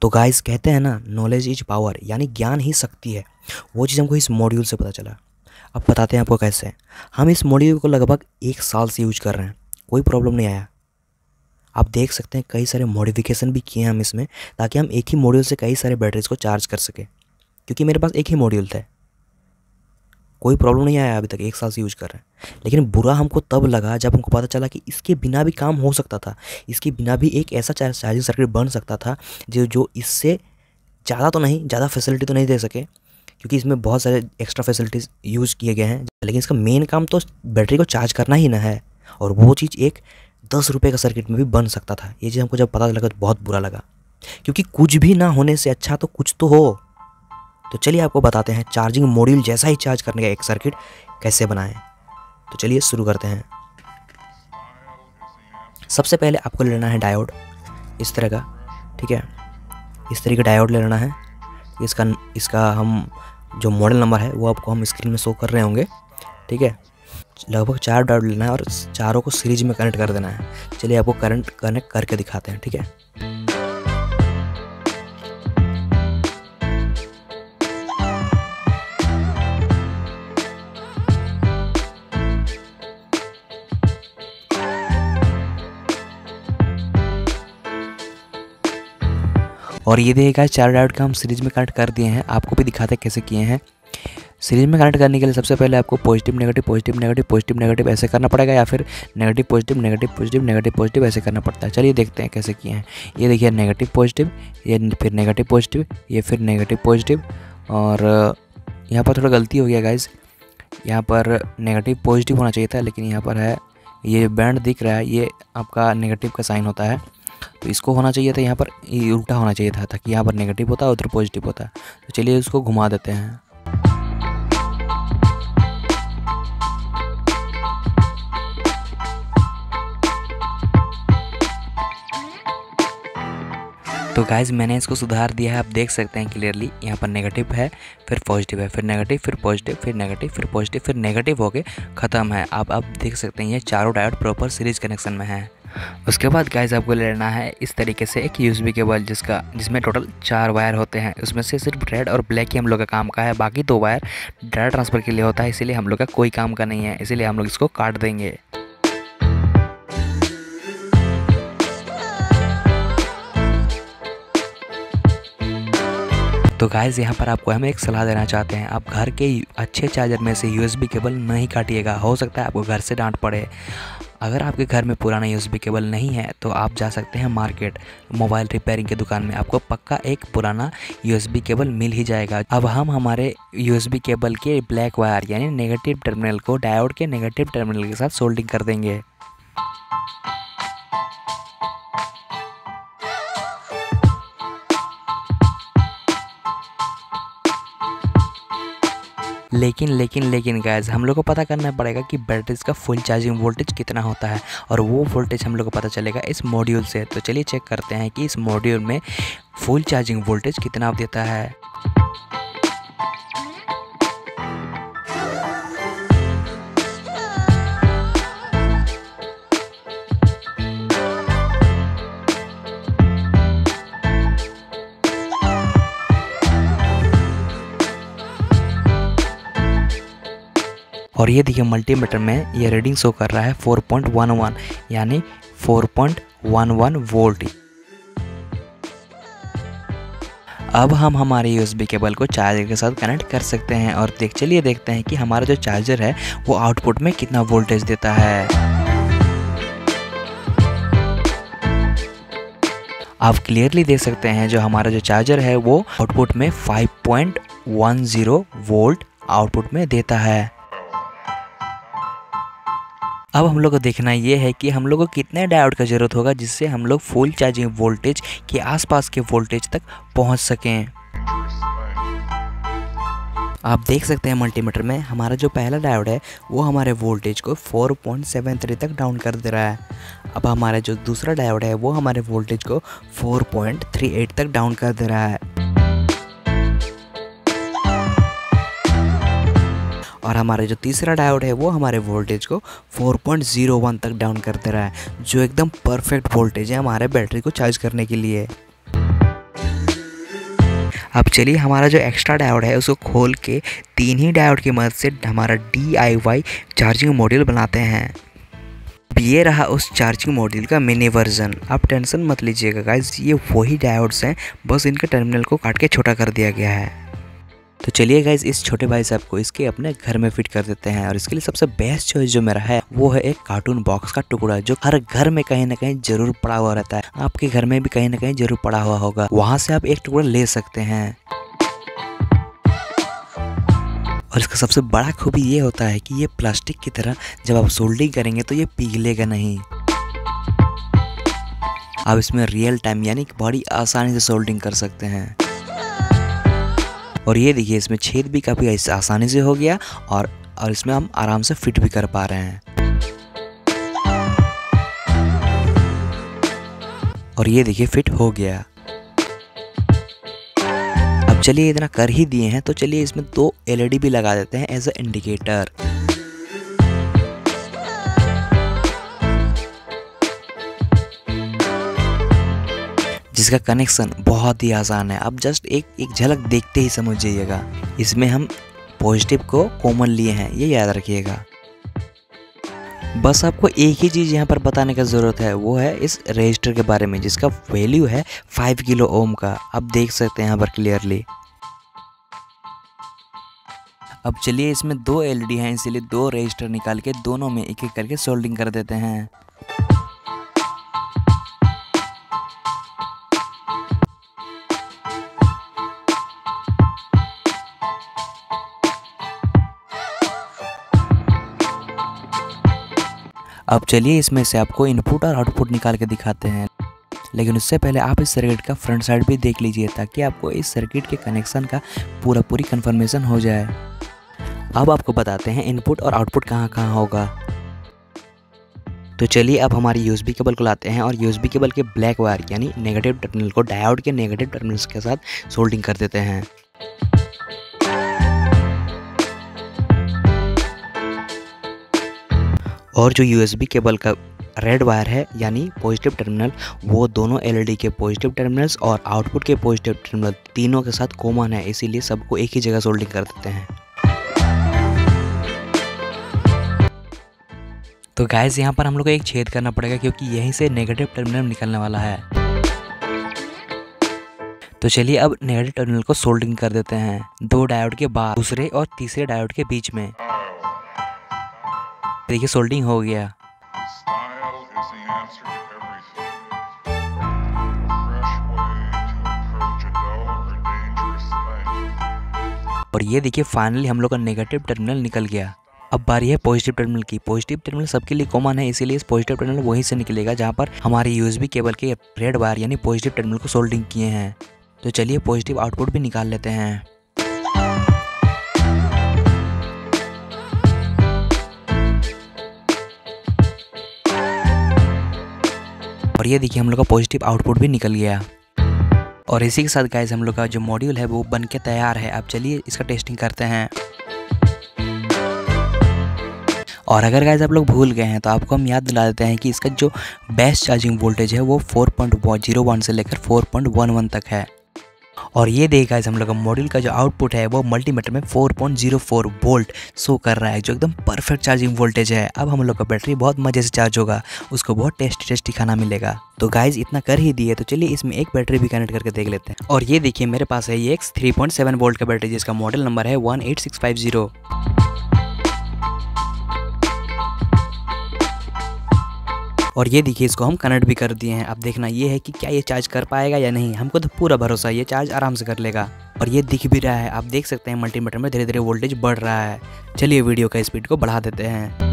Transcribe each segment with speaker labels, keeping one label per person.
Speaker 1: तो गाइस कहते हैं ना नॉलेज इज़ पावर यानी ज्ञान ही शक्ति है। वो चीज़ हमको इस मॉड्यूल से पता चला। अब बताते हैं आपको कैसे हम इस मॉड्यूल को लगभग एक साल से यूज़ कर रहे हैं। कोई प्रॉब्लम नहीं आया। आप देख सकते हैं, कई सारे मॉडिफिकेशन भी किए हैं हम इसमें, ताकि हम एक ही मॉड्यूल से कई सारे बैटरीज को चार्ज कर सकें। क्योंकि मेरे पास एक ही मॉड्यूल था। कोई प्रॉब्लम नहीं आया अभी तक, एक साल से यूज़ कर रहे हैं। लेकिन बुरा हमको तब लगा जब हमको पता चला कि इसके बिना भी काम हो सकता था, इसके बिना भी एक ऐसा चार्जिंग सर्किट बन सकता था, जो जो इससे ज़्यादा तो नहीं, ज़्यादा फैसिलिटी तो नहीं दे सके, क्योंकि इसमें बहुत सारे एक्स्ट्रा फैसिलिटीज़ यूज़ किए गए हैं। लेकिन इसका मेन काम तो बैटरी को चार्ज करना ही ना है, और वो चीज़ एक दस रुपये का सर्किट में भी बन सकता था। ये चीज़ हमको जब पता लगा तो बहुत बुरा लगा। क्योंकि कुछ भी ना होने से अच्छा तो कुछ तो हो। तो चलिए आपको बताते हैं चार्जिंग मॉड्यूल जैसा ही चार्ज करने का एक सर्किट कैसे बनाएँ। तो चलिए शुरू करते हैं। सबसे पहले आपको लेना है डायोड इस तरह का, ठीक है? इस तरह का डायोड लेना है। इसका इसका हम जो मॉडल नंबर है, वो आपको हम स्क्रीन में शो कर रहे होंगे, ठीक है? लगभग चार डायोड लेना है और चारों को सीरीज़ में कनेक्ट कर देना है। चलिए आपको करंट कनेक्ट करके दिखाते हैं, ठीक है? और ये देखिएगा चार डायोड का हम सीरीज़ में कनेक्ट कर दिए हैं। आपको भी दिखाते हैं कैसे किए हैं। सीरीज़ में कनेक्ट करने के लिए सबसे पहले आपको positive negative positive negative positive negative ऐसे करना पड़ेगा या फिर negative positive negative positive negative positive ऐसे करना पड़ता है। चलिए देखते हैं कैसे किए हैं। ये देखिए नेगेटिव पॉजिटिव ये फिर नेगेटिव पॉजिटिव ये फिर नेगेटिव पॉजिटिव और यहाँ पर थोड़ा गलती हो गया गाइज़ यहाँ पर नेगेटिव पॉजिटिव होना चाहिए था, लेकिन यहाँ पर है, ये बैंड दिख रहा है, ये आपका नेगेटिव का साइन होता है। तो इसको होना चाहिए था यहाँ पर उल्टा होना चाहिए था, ताकि यहाँ पर नेगेटिव होता है उधर पॉजिटिव होता। है तो चलिए इसको घुमा देते हैं। तो गाइज़ मैंने इसको सुधार दिया है, आप देख सकते हैं क्लियरली यहाँ पर नेगेटिव है, फिर पॉजिटिव है, फिर नेगेटिव फिर पॉजिटिव फिर नेगेटिव फिर पॉजिटिव फिर नेगेटिव हो गए ख़त्म है। आप अब देख सकते हैं, ये चारों डायोड प्रॉपर सीरीज़ कनेक्शन में है। उसके बाद गाइज़ आपको लेना है इस तरीके से एक यूएसबी केबल जिसका, जिसमें टोटल चार वायर होते हैं। उसमें से सिर्फ़ रेड और ब्लैक ही हम लोग का काम का है। बाकी दो वायर डाटा ट्रांसफ़र के लिए होता है, इसीलिए हम लोग का कोई काम का नहीं है। इसीलिए हम लोग इसको काट देंगे। तो गाइज़ यहाँ पर आपको हम एक सलाह देना चाहते हैं। आप घर के अच्छे चार्जर में से यूएसबी केबल नहीं काटिएगा। हो सकता है आपको घर से डांट पड़े। अगर आपके घर में पुराना यूएसबी केबल नहीं है तो आप जा सकते हैं मार्केट, मोबाइल रिपेयरिंग की दुकान में। आपको पक्का एक पुराना यूएसबी केबल मिल ही जाएगा। अब हम हमारे यूएसबी केबल के ब्लैक वायर, यानी नेगेटिव टर्मिनल को डायोड के नेगेटिव टर्मिनल के साथ सोल्डिंग कर देंगे। लेकिन लेकिन लेकिन गैस हम लोग को पता करना पड़ेगा कि बैटरीज का फुल चार्जिंग वोल्टेज कितना होता है और वो वोल्टेज हम लोग को पता चलेगा इस मॉड्यूल से। तो चलिए चेक करते हैं कि इस मॉड्यूल में फुल चार्जिंग वोल्टेज कितना देता है। और ये देखिए मल्टीमीटर में ये रीडिंग शो कर रहा है 4.11 यानी 4.11 वोल्ट अब हम हमारे यूएसबी केबल को चार्जर के साथ कनेक्ट कर सकते हैं और देख, चलिए देखते हैं कि हमारा जो चार्जर है, वो आउटपुट में कितना वोल्टेज देता है। आप क्लियरली देख सकते हैं जो हमारा जो चार्जर है, वो आउटपुट में 5.10 वोल्ट आउटपुट में देता है। अब हम लोग को देखना ये है कि हम लोग को कितने डायोड का ज़रूरत होगा जिससे हम लोग फुल चार्जिंग वोल्टेज के आसपास के वोल्टेज तक पहुँच सकें। आप देख सकते हैं मल्टीमीटर में हमारा जो पहला डायोड है, वो हमारे वोल्टेज को 4.73 तक डाउन कर दे रहा है। अब हमारा जो दूसरा डायोड है, वो हमारे वोल्टेज को 4.38 तक डाउन कर दे रहा है। और हमारा जो तीसरा डायोड है, वो हमारे वोल्टेज को 4.01 तक डाउन कर दे रहा है, जो एकदम परफेक्ट वोल्टेज है हमारे बैटरी को चार्ज करने के लिए। अब चलिए, हमारा जो एक्स्ट्रा डायोड है, उसको खोल के तीन ही डायोड की मदद से हमारा वाई चार्जिंग मॉड्यूल बनाते हैं। ये रहा उस चार्जिंग मॉड्यूल का मिनी वर्जन आप टेंशन मत लीजिएगा गाइज़ ये वही डायोड्स हैं, बस इनके टर्मिनल को काट के छोटा कर दिया गया है। तो चलिए गाइज़ इस छोटे भाई साहब को इसके अपने घर में फिट कर देते हैं और इसके लिए सबसे बेस्ट चॉइस जो मेरा है, वो है एक कार्टून बॉक्स का टुकड़ा जो हर घर में कहीं ना कहीं ज़रूर पड़ा हुआ रहता है। आपके घर में भी कहीं ना कहीं ज़रूर पड़ा हुआ होगा। वहाँ से आप एक टुकड़ा ले सकते हैं। और इसका सबसे बड़ा खूबी ये होता है कि ये प्लास्टिक की तरह जब आप सोल्डिंग करेंगे तो ये पिघलेगा नहीं। आप इसमें रियल टाइम यानी कि बड़ी आसानी से सोल्डिंग कर सकते हैं। और ये देखिए, इसमें छेद भी काफ़ी आसानी से हो गया और और इसमें हम आराम से फिट भी कर पा रहे हैं। और ये देखिए, फिट हो गया। अब चलिए इतना कर ही दिए हैं तो चलिए इसमें दो एलईडी भी लगा देते हैं एज अ इंडिकेटर जिसका कनेक्शन बहुत ही आसान है। अब जस्ट एक एक झलक देखते ही समझ जाइएगा। इसमें हम पॉजिटिव को कॉमन लिए हैं, ये याद रखिएगा। बस आपको एक ही चीज़ यहाँ पर बताने का ज़रूरत है, वो है इस रजिस्टर के बारे में, जिसका वैल्यू है फाइव किलो ओम का। आप देख सकते हैं यहाँ पर क्लियरली अब चलिए इसमें दो एलईडी हैं, इसीलिए दो रजिस्टर निकाल के दोनों में एक एक करके सोल्डिंग कर देते हैं। अब चलिए इसमें से आपको इनपुट और आउटपुट निकाल के दिखाते हैं। लेकिन उससे पहले आप इस सर्किट का फ्रंट साइड भी देख लीजिए ताकि आपको इस सर्किट के कनेक्शन का पूरा पूरी कन्फर्मेशन हो जाए। अब आपको बताते हैं इनपुट और आउटपुट कहाँ कहाँ होगा। तो चलिए अब हमारी यूएसबी केबल को लाते हैं और यूएसबी केबल के ब्लैक वायर यानी नेगेटिव टर्मिनल को डायोड के नेगेटिव टर्मिनल्स के साथ सोल्डिंग कर देते हैं। और जो यूएसबी केबल का रेड वायर है, यानी पॉजिटिव टर्मिनल वो दोनों एलईडी के पॉजिटिव टर्मिनल्स और आउटपुट के पॉजिटिव टर्मिनल तीनों के साथ कॉमन है, इसीलिए सबको एक ही जगह सोल्डिंग कर देते हैं। तो गैस यहाँ पर हम लोग को एक छेद करना पड़ेगा, क्योंकि यहीं से नेगेटिव टर्मिनल निकलने वाला है। तो चलिए अब नेगेटिव टर्मिनल को सोल्डिंग कर देते हैं, दो डायोड के बाद, दूसरे और तीसरे डायोड के बीच में। देखिए सोल्डिंग हो गया। और ये देखिए फाइनली हम लोग का नेगेटिव टर्मिनल निकल गया। अब बारी है पॉजिटिव टर्मिनल की। पॉजिटिव टर्मिनल सबके लिए कॉमन है इसीलिए इस पॉजिटिव टर्मिनल वहीं से निकलेगा जहाँ पर हमारे यूएसबी केबल के रेड वायर यानी पॉजिटिव टर्मिनल को सोल्डिंग किए हैं। तो चलिए पॉजिटिव आउटपुट भी निकाल लेते हैं। और ये देखिए, हम लोग का पॉजिटिव आउटपुट भी निकल गया। और इसी के साथ गाइज़ हम लोग का जो मॉड्यूल है, वो बन के तैयार है। अब चलिए, इसका टेस्टिंग करते हैं। और अगर गाइज़ आप लोग भूल गए हैं तो आपको हम याद दिला देते हैं कि इसका जो बेस्ट चार्जिंग वोल्टेज है, वो फोर पॉइंट ज़ीरो वन से लेकर फोर पॉइंट वन वन तक है। और ये देखा है, हम लोग का मॉड्यूल का जो आउटपुट है, वो मल्टीमीटर में 4.04 वोल्ट शो कर रहा है, जो एकदम परफेक्ट चार्जिंग वोल्टेज है। अब हम लोग का बैटरी बहुत मज़े से चार्ज होगा, उसको बहुत टेस्टी टेस्टी खाना मिलेगा। तो गाइज़ इतना कर ही दिए तो चलिए इसमें एक बैटरी भी कनेक्ट करके देख लेते हैं। और ये देखिए, मेरे पास है ये एक्स थ्री वोल्ट का बैटरी जिसका मॉडल नंबर है वन और ये देखिए, इसको हम कनेक्ट भी कर दिए हैं। अब देखना ये है कि क्या ये चार्ज कर पाएगा या नहीं। हमको तो पूरा भरोसा है, ये चार्ज आराम से कर लेगा। और ये दिख भी रहा है। आप देख सकते हैं मल्टीमीटर में धीरे धीरे वोल्टेज बढ़ रहा है। चलिए वीडियो का स्पीड को बढ़ा देते हैं।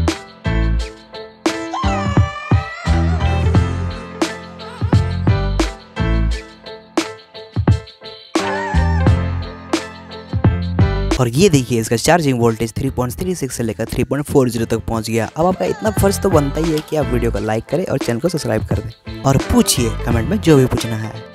Speaker 1: और ये देखिए, इसका चार्जिंग वोल्टेज 3.36 से लेकर 3.40 तक पहुँच गया। अब आपका इतना फ़र्ज़ तो बनता ही है कि आप वीडियो को लाइक करें और चैनल को सब्सक्राइब कर दें। और पूछिए कमेंट में जो भी पूछना है।